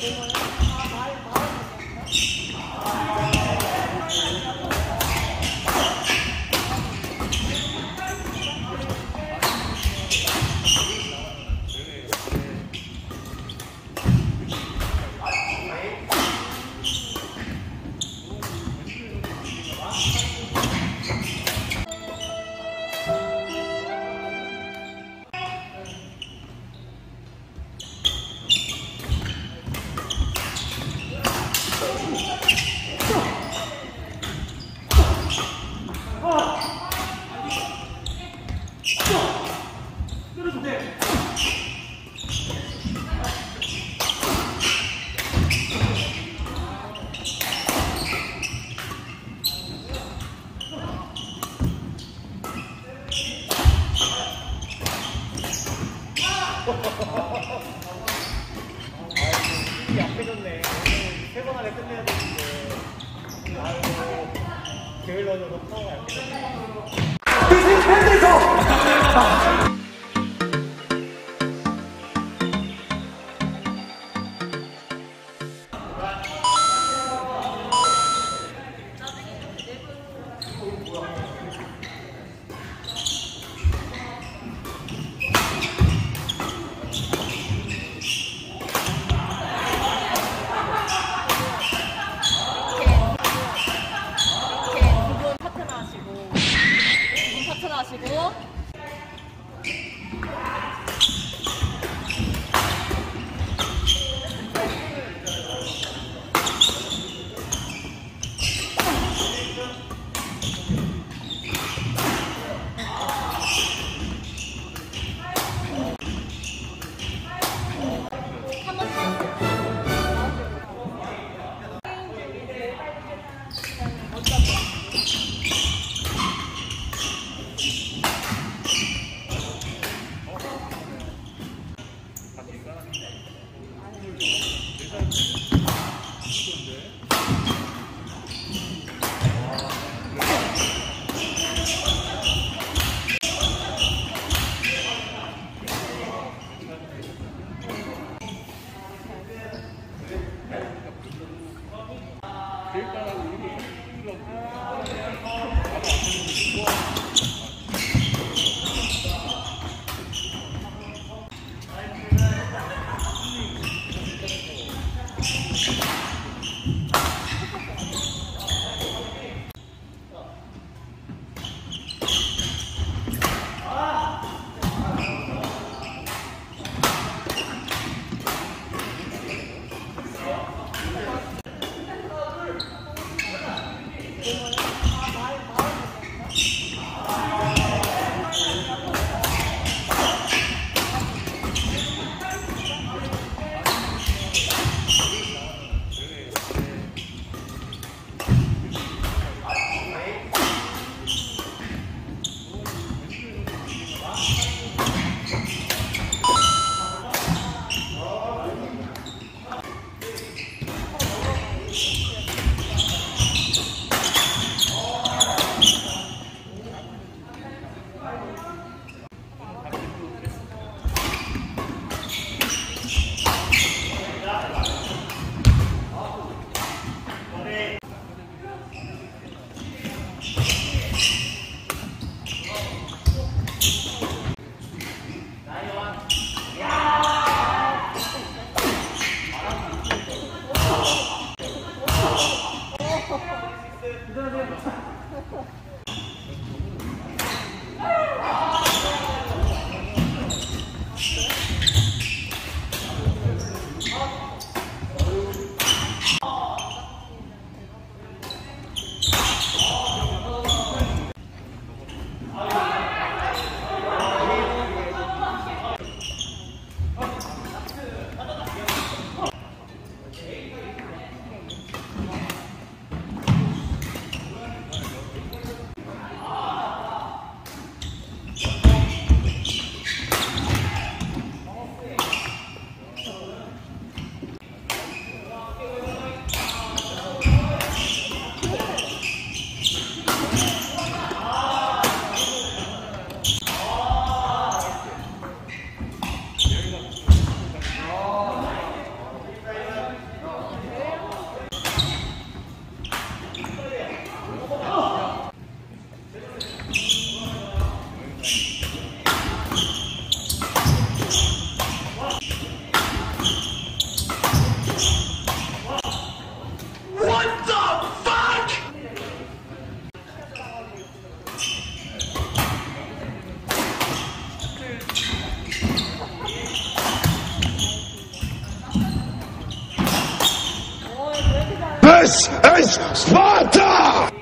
हाँ, भाई भाई। 이게 약해졌네. 세번 안에 끝내야 되는데. 아이고, 넣어줘서 파워가 약해졌네. 이렇게 두 This is Sparta!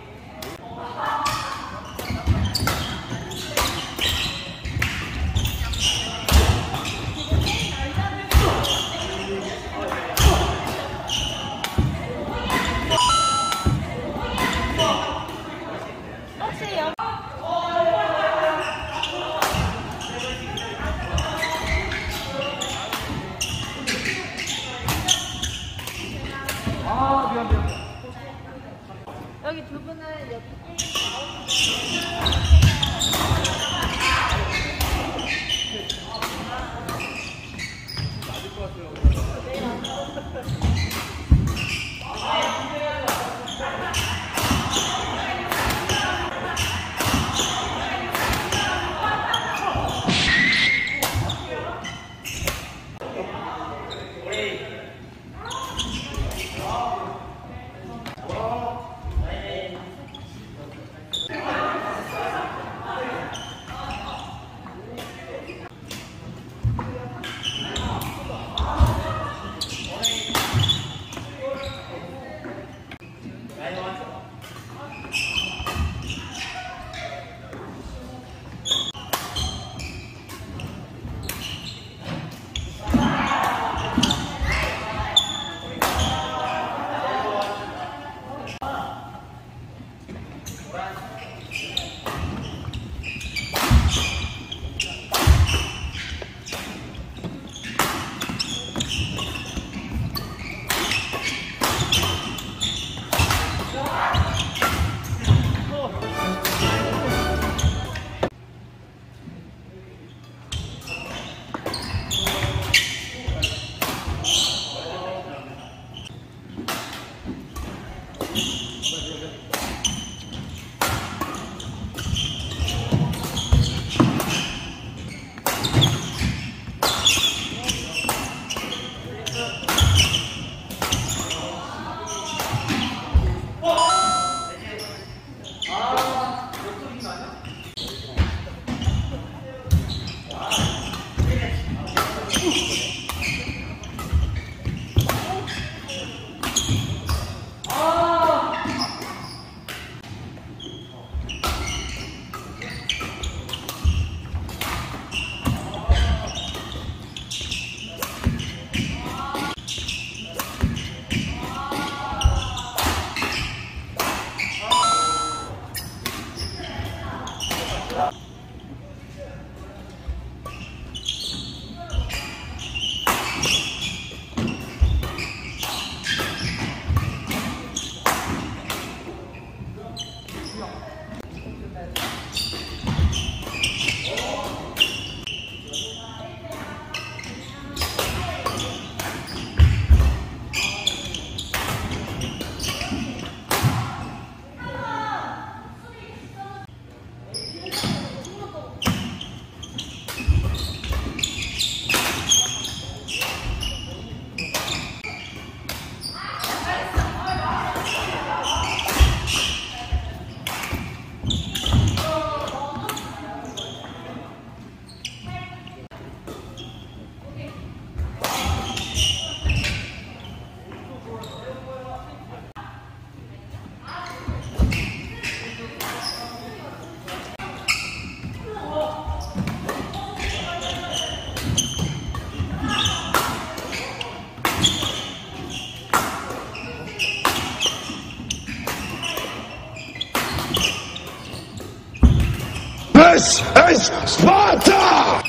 Eis Esparta!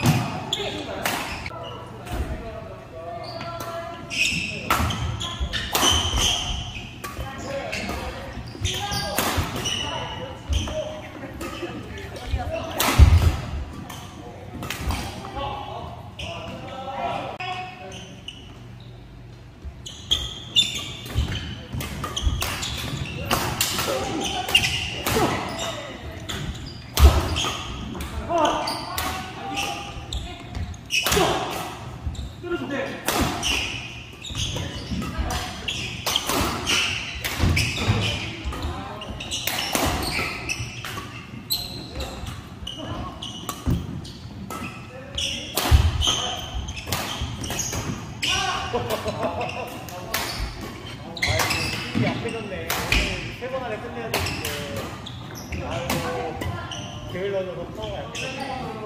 Thank 여기다넣어 봐.